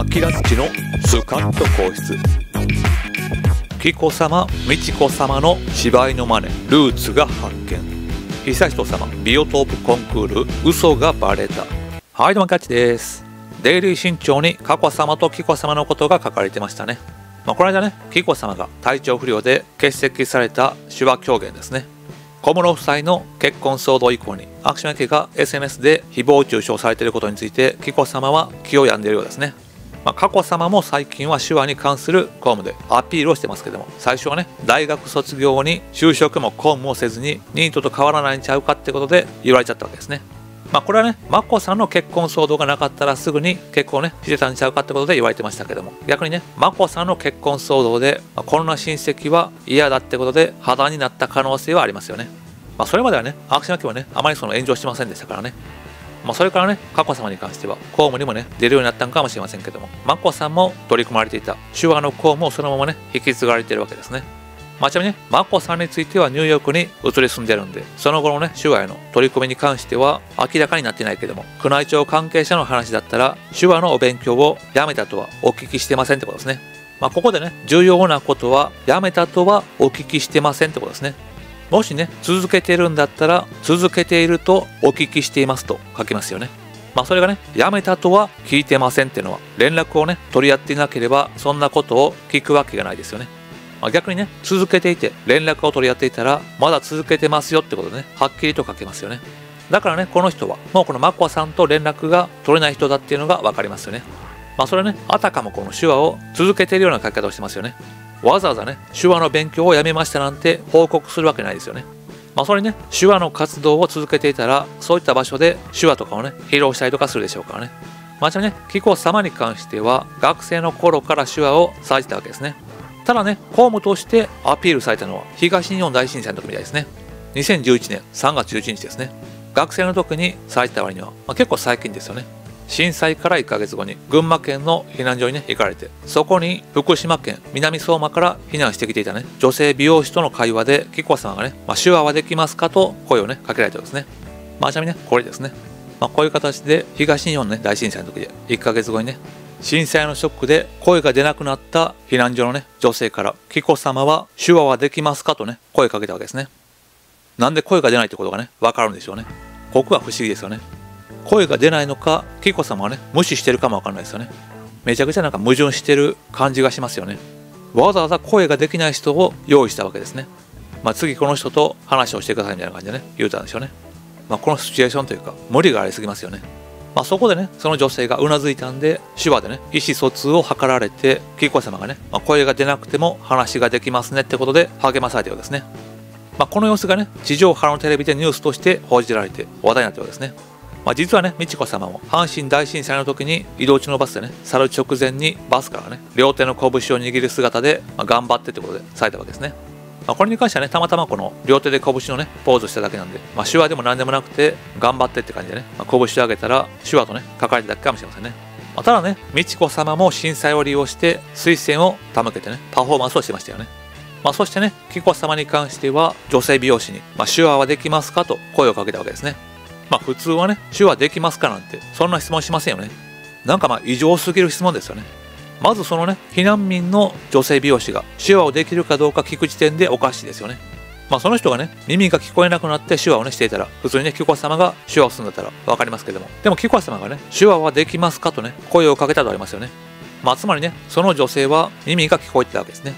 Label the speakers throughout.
Speaker 1: アキラッチのスカッと皇室。紀子様美智子様の芝居の真似ルーツが発見。悠仁様ビオトープコンクール嘘がバレた。はいどうもキャッチです。デイリー新潮に佳子様と紀子様のことが書かれてましたね。まあ、この間ね紀子様が体調不良で欠席された手話狂言ですね。小室夫妻の結婚騒動以降に秋島家が SNS で誹謗中傷されていることについて紀子様は気を病んでいるようですね。まあ、佳子さまも最近は手話に関する公務でアピールをしてますけども最初はね大学卒業後に就職も公務をせずにニートと変わらないんちゃうかってことで言われちゃったわけですね。まあこれはね眞子さんの結婚騒動がなかったらすぐに結婚ねしてたんちゃうかってことで言われてましたけども。逆にね眞子さんの結婚騒動で、まあ、こんな親戚は嫌だってことで破談になった可能性はありますよね。まあそれまではね秋島家はねあまりその炎上してませんでしたからね。まあ、それからね、佳子さまに関しては、公務にもね、出るようになったんかもしれませんけども、眞子さんも取り組まれていた手話の公務をそのままね、引き継がれているわけですね。まあ、ちなみにね、眞子さんについてはニューヨークに移り住んでるんで、その後のね、手話への取り組みに関しては明らかになってないけども、宮内庁関係者の話だったら、手話のお勉強をやめたとはお聞きしてませんってことですね。まあ、ここでね、重要なことは、やめたとはお聞きしてませんってことですね。もしね、続けてるんだったら、続けているとお聞きしていますと書きますよね。まあそれがね、やめたとは聞いてませんっていうのは、連絡をね、取り合っていなければ、そんなことを聞くわけがないですよね。まあ、逆にね、続けていて、連絡を取り合っていたら、まだ続けてますよってことでね、はっきりと書けますよね。だからね、この人は、もうこのマコさんと連絡が取れない人だっていうのが分かりますよね。まあそれはね、あたかもこの手話を続けているような書き方をしてますよね。わざわざね、手話の勉強をやめましたなんて報告するわけないですよね。まあ、それにね、手話の活動を続けていたら、そういった場所で手話とかをね、披露したりとかするでしょうからね。まあ、ちなみにね、紀子様に関しては、学生の頃から手話をされてたわけですね。ただね、公務としてアピールされたのは、東日本大震災の時みたいですね。2011年3月11日ですね。学生の時にされてた割には、まあ、結構最近ですよね。震災から1ヶ月後に群馬県の避難所にね行かれてそこに福島県南相馬から避難してきていたね女性美容師との会話で紀子さんがね、まあ、手話はできますかと声をねかけられたんですね。まあちなみにねこれですね、まあ、こういう形で東日本のね大震災の時で1ヶ月後にね震災のショックで声が出なくなった避難所のね女性から紀子様は手話はできますかとね声かけたわけですね。なんで声が出ないってことがね分かるんでしょうね。ここが不思議ですよね。声が出ないのか紀子様はね無視してるかもわかんないですよね。めちゃくちゃなんか矛盾してる感じがしますよね。わざわざ声ができない人を用意したわけですね。まあ、次この人と話をしてくださいみたいな感じでね言うたんでしょうね、まあ、このシチュエーションというか無理がありすぎますよね。まあ、そこでねその女性がうなずいたんで手話でね意思疎通を図られて紀子様がね、まあ、声が出なくても話ができますねってことで励まされたようですね、まあ、この様子がね地上波のテレビでニュースとして報じられて話題になったようですね。まあ、実はね美智子さまも阪神大震災の時に移動中のバスでね去る直前にバスからね両手の拳を握る姿で、まあ、頑張ってってことでされたわけですね、まあ、これに関してはねたまたまこの両手で拳のねポーズしただけなんで、まあ、手話でも何でもなくて頑張ってって感じでね、まあ、拳を上げたら手話とね書かれたかもしれませんね。まあ、ただね美智子さまも震災を利用して推薦を手向けてねパフォーマンスをしてましたよね。まあ、そしてね、紀子様に関しては女性美容師に、まあ、手話はできますかと声をかけたわけですね。まあ普通はね、手話できますかなんて、そんな質問しませんよね。なんかまあ異常すぎる質問ですよね。まずそのね、避難民の女性美容師が手話をできるかどうか聞く時点でおかしいですよね。まあその人がね、耳が聞こえなくなって手話をねしていたら、普通にね、紀子様が手話をするんだったら分かりますけども、でも紀子様がね、手話はできますかとね、声をかけたとありますよね。まあつまりね、その女性は耳が聞こえてたわけですね。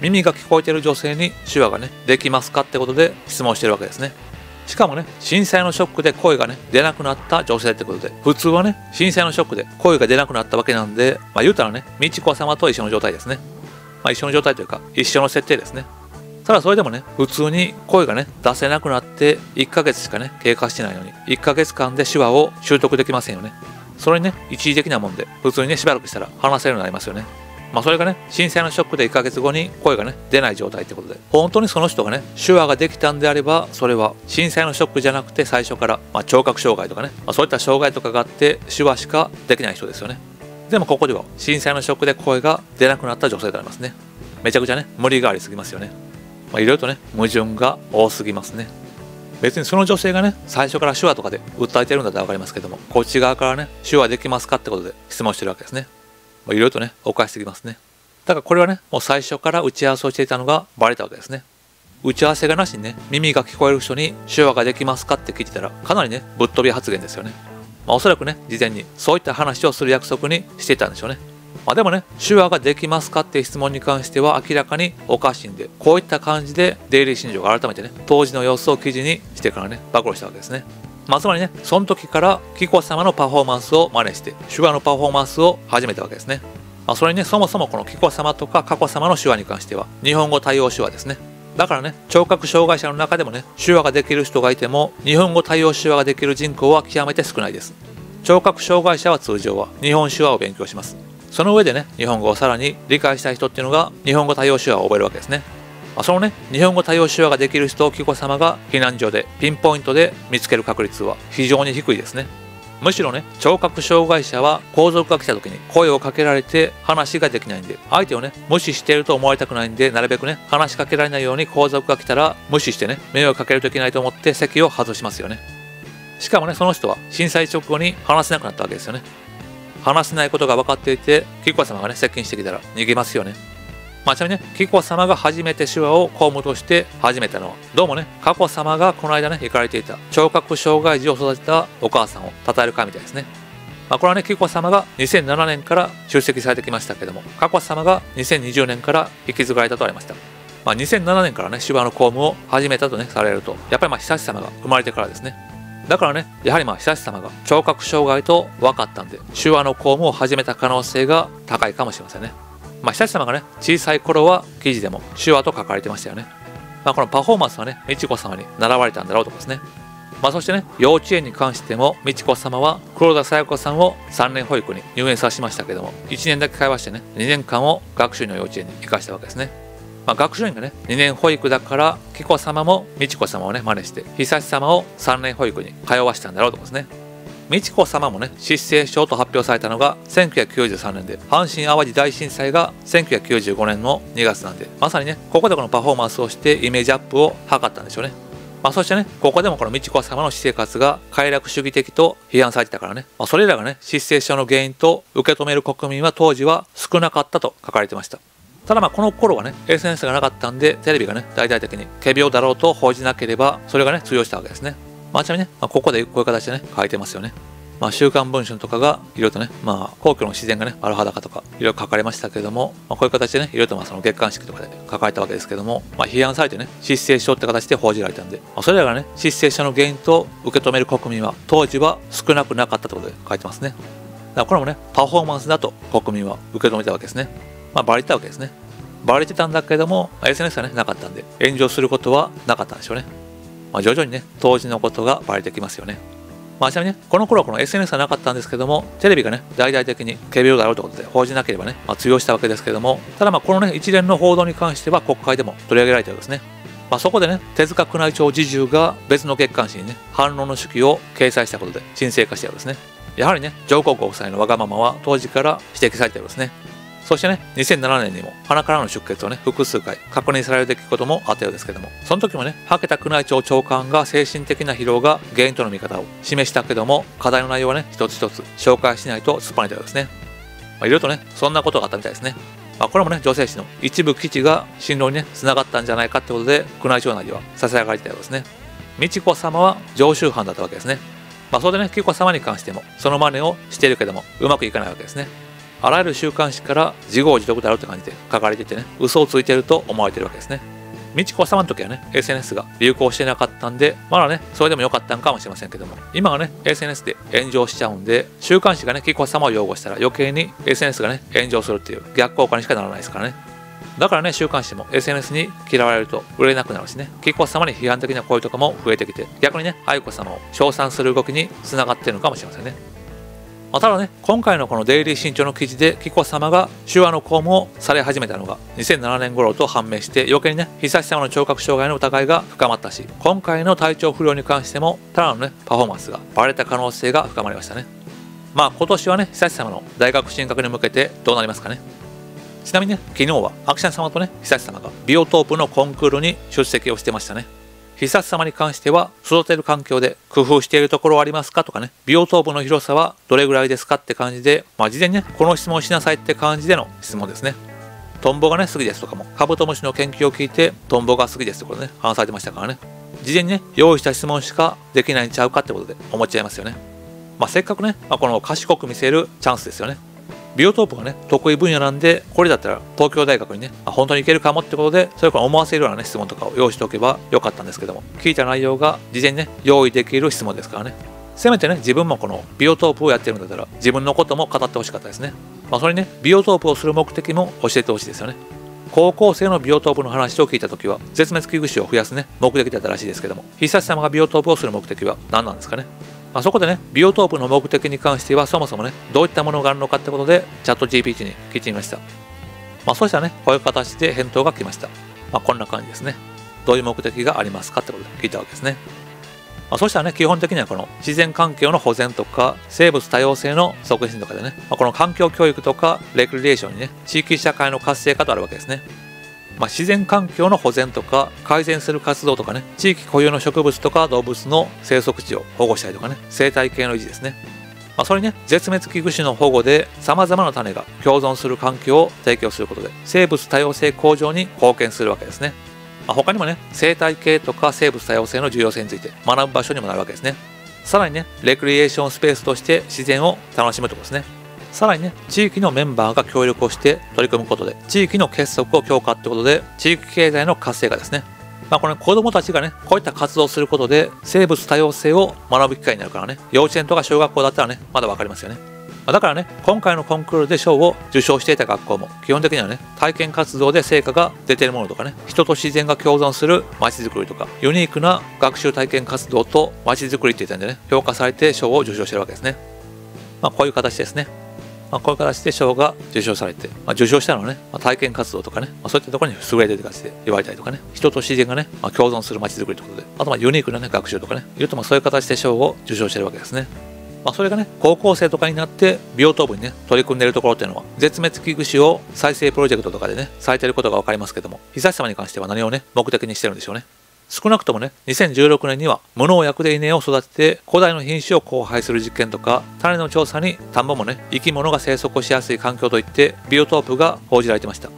Speaker 1: 耳が聞こえてる女性に手話がね、できますかってことで質問してるわけですね。しかもね、震災のショックで声がね、出なくなった女性ってことで、普通はね、震災のショックで声が出なくなったわけなんで、まあ言うたらね、美智子様と一緒の状態ですね。まあ一緒の状態というか、一緒の設定ですね。ただそれでもね、普通に声がね、出せなくなって1ヶ月しかね、経過してないのに、1ヶ月間で手話を習得できませんよね。それにね、一時的なもんで、普通にね、しばらくしたら話せるようになりますよね。まあ、それがね震災のショックで1ヶ月後に声がね出ない状態ってことで本当にその人がね手話ができたんであればそれは震災のショックじゃなくて最初から、まあ、聴覚障害とかね、まあ、そういった障害とかがあって手話しかできない人ですよね。でもここでは震災のショックで声が出なくなった女性でありますね。めちゃくちゃね無理がありすぎますよね。まあ、いろいろとね矛盾が多すぎますね。別にその女性がね最初から手話とかで訴えてるんだったら分かりますけどもこっち側からね手話できますかってことで質問してるわけですね。いろいろとね犯してきますね。だからこれはねもう最初から打ち合わせをしていたのがバレたわけですね。打ち合わせがなしにね耳が聞こえる人に手話ができますかって聞いてたらかなりねぶっ飛び発言ですよね。まあ、おそらくね事前にそういった話をする約束にしていたんでしょうね。まあ、でもね手話ができますかっていう質問に関しては明らかにおかしいんでこういった感じでデイリー新庄が改めてね当時の様子を記事にしてからね暴露したわけですね。まあ、つまりねその時から紀子様のパフォーマンスを真似して手話のパフォーマンスを始めたわけですね。まあ、それにねそもそもこの紀子様とか佳子様の手話に関しては日本語対応手話ですね。だからね聴覚障害者の中でもね手話ができる人がいても日本語対応手話ができる人口は極めて少ないです。聴覚障害者は通常は日本手話を勉強します。その上でね日本語をさらに理解したい人っていうのが日本語対応手話を覚えるわけですね。まあ、そのね日本語対応手話ができる人を紀子様が避難所でピンポイントで見つける確率は非常に低いですね。むしろね聴覚障害者は皇族が来た時に声をかけられて話ができないんで相手をね無視していると思われたくないんでなるべくね話しかけられないように皇族が来たら無視してね迷惑かけるといけないと思って席を外しますよね。しかもねその人は震災直後に話せなくなったわけですよね。話せないことが分かっていて紀子様がね接近してきたら逃げますよね。まあ、ちなみにね、紀子様が初めて手話を公務として始めたのは、どうもね、佳子様がこの間ね、行かれていた聴覚障害児を育てたお母さんを称える会みたいですね。まあ、これはね、紀子様が2007年から出席されてきましたけども、佳子様が2020年から引き継がれたとありました。まあ、2007年からね、手話の公務を始めたとね、されると、やっぱりまあ、久し様が生まれてからですね。だからね、やはりまあ、久し様が聴覚障害と分かったんで、手話の公務を始めた可能性が高いかもしれませんね。まあ、久様がね、小さい頃は記事でも手話と書かれてましたよね。まあ、このパフォーマンスはね、美智子様に習われたんだろうとですね。まあ、そしてね、幼稚園に関しても、美智子様は黒田紗代子さんを3年保育に入園させましたけども、1年だけ会話してね、2年間を学習の幼稚園に行かしたわけですね。まあ、学習院がね、2年保育だから、紀子様も美智子様をね、真似して、久し様を3年保育に通わしたんだろうとですね。美智子様もね失声症と発表されたのが1993年で阪神・淡路大震災が1995年の2月なんでまさにねここでこのパフォーマンスをしてイメージアップを図ったんでしょうねまあ、そしてね、ここでもこの美智子様の私生活が快楽主義的と批判されてたからね、まあ、それらがね、失声症の原因と受け止める国民は当時は少なかったと書かれてました。ただまあこの頃はね、SNS がなかったんで、テレビがね、大々的に仮病だろうと報じなければ、それがね、通用したわけですね。まあ、ちなみにね、まあ、ここでこういう形でね、書いてますよね。まあ、週刊文春とかがいろいろとね、まあ、皇居の自然がね、ある裸とか、いろいろ書かれましたけれども、まあ、こういう形でね、いろいろとまあその月刊式とかで書かれたわけですけれども、まあ、批判されてね、失声症って形で報じられたんで、まあ、それらがね、失声症の原因と受け止める国民は、当時は少なくなかったということで書いてますね。だからこれもね、パフォーマンスだと国民は受け止めたわけですね。まあ、バレたわけですね。バレてたんだけども、SNS がね、なかったんで、炎上することはなかったんでしょうね。まあ、徐々にね、当時のことがバレてきますよね。まあ、ちなみにね、この頃はこの SNS はなかったんですけども、テレビがね、大々的に警備用だろうということで報じなければね、まあ、通用したわけですけども、ただまあ、このね、一連の報道に関しては国会でも取り上げられたようですね。まあ、そこでね、手塚宮内庁侍従が別の月刊誌にね、反論の手記を掲載したことで沈静化したようですね。やはりね、上皇ご夫妻のわがままは当時から指摘されたようですね。そしてね、2007年にも鼻からの出血をね、複数回確認される出来事もあったようですけども、その時もね、ハケタ宮内庁長官が精神的な疲労が原因との見方を示したけども、課題の内容はね、一つ一つ紹介しないと突っ張れたようですね。まあ、いろいろとね、そんなことがあったみたいですね。まあ、これもね、女性誌の一部記事が進路にね、繋がったんじゃないかってことで、宮内庁内ではささやかれてたようですね。美智子様は常習犯だったわけですね。まあ、それでね、紀子様に関しても、その真似をしているけども、うまくいかないわけですね。あらゆる週刊誌から自業自得だろうって感じで書かれててね、嘘をついてると思われてるわけですね。美智子様の時はね、SNS が流行してなかったんで、まだね、それでもよかったんかもしれませんけども、今はね、SNS で炎上しちゃうんで、週刊誌がね、紀子様を擁護したら余計に SNS がね、炎上するっていう逆効果にしかならないですからね。だからね、週刊誌も SNS に嫌われると売れなくなるしね、紀子様に批判的な声とかも増えてきて、逆にね、愛子様を称賛する動きにつながってるのかもしれませんね。まあ、ただね今回のこのデイリー新潮の記事で紀子様が手話の公務をされ始めたのが2007年頃と判明して余計にね久し様の聴覚障害の疑いが深まったし今回の体調不良に関してもただのねパフォーマンスがバレた可能性が深まりましたね。まあ今年はね久し様の大学進学に向けてどうなりますかね。ちなみにね昨日はアクション様とね久し様がビオトープのコンクールに出席をしてましたね。久様に関しては育てる環境で工夫しているところはありますかとかね、ビオトープの広さはどれぐらいですかって感じで、まあ事前にね、この質問しなさいって感じでの質問ですね。トンボがね、好きですとかも、カブトムシの研究を聞いて、トンボが好きですってことね、話されてましたからね。事前にね、用意した質問しかできないんちゃうかってことで思っちゃいますよね。まあせっかくね、まあ、この賢く見せるチャンスですよね。ビオトープがね、得意分野なんで、これだったら東京大学にね、あ本当に行けるかもってことで、それから思わせるようなね、質問とかを用意しておけばよかったんですけども、聞いた内容が事前にね、用意できる質問ですからね。せめてね、自分もこのビオトープをやってるんだったら、自分のことも語ってほしかったですね。まあ、それにね、ビオトープをする目的も教えてほしいですよね。高校生のビオトープの話を聞いた時は絶滅危惧種を増やすね目的だったらしいですけども悠仁様がビオトープをする目的は何なんですかねまあ、そこでね、ビオトープの目的に関してはそもそもね、どういったものがあるのかってことで、チャット GPT に聞いてみました。まあ、そしたらね、こういう形で返答が来ました。まあ、こんな感じですね。どういう目的がありますかってことで聞いたわけですね。まあ、そしたらね、基本的にはこの自然環境の保全とか、生物多様性の促進とかでね、まあ、この環境教育とか、レクリエーションにね、地域社会の活性化とあるわけですね。まあ、自然環境の保全とか改善する活動とかね地域固有の植物とか動物の生息地を保護したりとかね生態系の維持ですね。まあ、それにね絶滅危惧種の保護でさまざまな種が共存する環境を提供することで生物多様性向上に貢献するわけですね、まあ、他にもね生態系とか生物多様性の重要性について学ぶ場所にもなるわけですね。さらにねレクリエーションスペースとして自然を楽しむところですね。さらにね、地域のメンバーが協力をして取り組むことで、地域の結束を強化ってことで、地域経済の活性化ですね。まあ、これ子供たちがね、こういった活動をすることで、生物多様性を学ぶ機会になるからね、幼稚園とか小学校だったらね、まだわかりますよね。まだからね、今回のコンクールで賞を受賞していた学校も、基本的にはね、体験活動で成果が出ているものとかね、人と自然が共存する街づくりとか、ユニークな学習体験活動と街づくりっていったんでね、評価されて賞を受賞してるわけですね。まあ、こういう形ですね。まあ、こういう形で賞が受賞されて、まあ、受賞したのはね、まあ、体験活動とかね、まあ、そういったところに優れてる形で言われたりとかね、人と自然がね、まあ、共存する街づくりということで、あとまあユニークなね、学習とかね、いうとまあそういう形で賞を受賞してるわけですね。まあ、それがね、高校生とかになってビオトープにね、取り組んでいるところっていうのは、絶滅危惧種を再生プロジェクトとかでね、されていることが分かりますけども、久し様に関しては何をね、目的にしてるんでしょうね。少なくともね、2016年には無農薬で稲を育てて古代の品種を交配する実験とか、種の調査に田んぼもね、生き物が生息しやすい環境といってビオトープが報じられてました。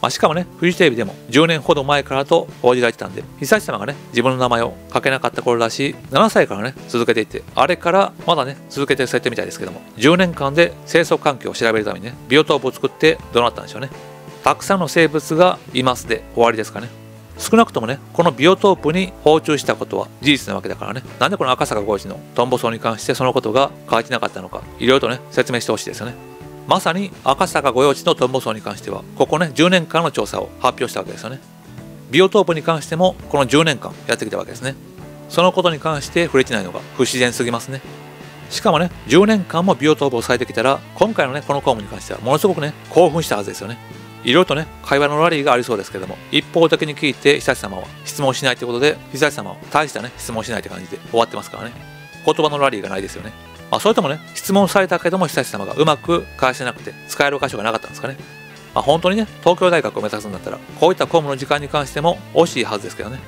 Speaker 1: まあ、しかもね、フジテレビでも10年ほど前からと報じられてたんで、久志様がね、自分の名前を書けなかった頃らしい7歳からね、続けていて、あれからまだね、続けてされてみたいですけども、10年間で生息環境を調べるためにね、ビオトープを作ってどうなったんでしょうね。たくさんの生物がいますで終わりですかね。少なくともねこのビオトープに訪中したことは事実なわけだからね。なんでこの赤坂豪一のトンボソウに関してそのことが書いてなかったのかいろいろとね説明してほしいですよね。まさに赤坂御用地のトンボソウに関してはここね10年間の調査を発表したわけですよね。ビオトープに関してもこの10年間やってきたわけですね。そのことに関して触れてないのが不自然すぎますね。しかもね10年間もビオトープをされてきたら今回のねこの公務に関してはものすごくね興奮したはずですよね。いろいろとね会話のラリーがありそうですけども一方的に聞いて久志様は質問しないということで久志様は大したね質問しないって感じで終わってますからね。言葉のラリーがないですよね。まあ、それともね質問されたけども久志様がうまく返せなくて使える箇所がなかったんですかね。まあ、本当にね東京大学を目指すんだったらこういった公務の時間に関しても惜しいはずですけどね。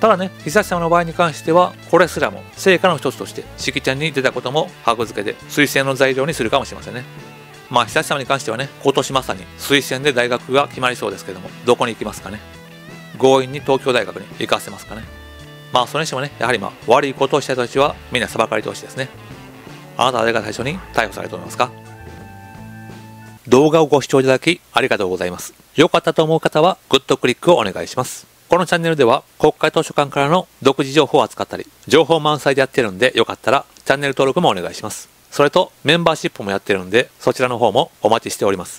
Speaker 1: ただね久志様の場合に関してはこれすらも成果の一つとして式ちゃんに出たことも箔付けで推薦の材料にするかもしれませんね。まあ、久志様に関してはね、今年まさに推薦で大学が決まりそうですけども、どこに行きますかね？強引に東京大学に行かせますかね？まあ、それにしてもね、やはりまあ、悪いことをした人たちはみんな裁かれてほしいですね。あなたは誰が最初に逮捕されると思いますか？動画をご視聴いただきありがとうございます。良かったと思う方はグッドクリックをお願いします。このチャンネルでは国会図書館からの独自情報を扱ったり、情報満載でやってるんでよかったらチャンネル登録もお願いします。それとメンバーシップもやってるんで、そちらの方もお待ちしております。